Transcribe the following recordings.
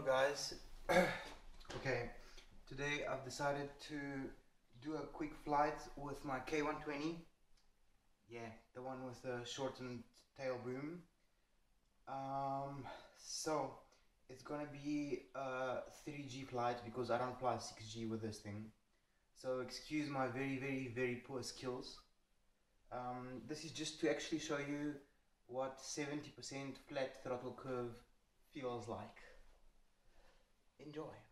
Hello guys. okay, today I've decided to do a quick flight with my K120. Yeah, the one with the shortened tail boom. Um, so it's gonna be a 3G flight because I don't fly 6G with this thing. So excuse my very very very poor skills. Um, this is just to actually show you what 70% flat throttle curve feels like. Enjoy.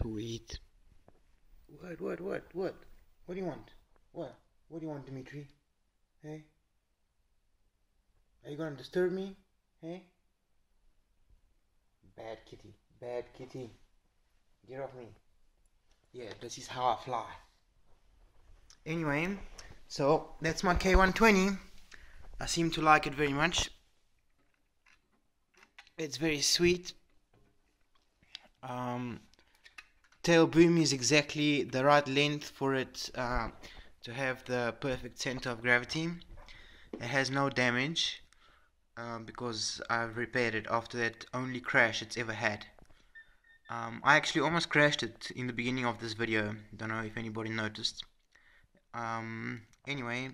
Sweet. What, what, what, what? What do you want? What? What do you want, Dimitri? Hey? Are you gonna disturb me? Hey? Bad kitty. Bad kitty. Get off me. Yeah, this is how I fly. Anyway, so that's my K120. I seem to like it very much. It's very sweet. Um, tail boom is exactly the right length for it uh, to have the perfect center of gravity. It has no damage um, because I've repaired it after that only crash it's ever had. Um, I actually almost crashed it in the beginning of this video. Don't know if anybody noticed. Um, anyway,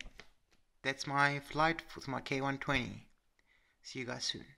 that's my flight with my K120. See you guys soon.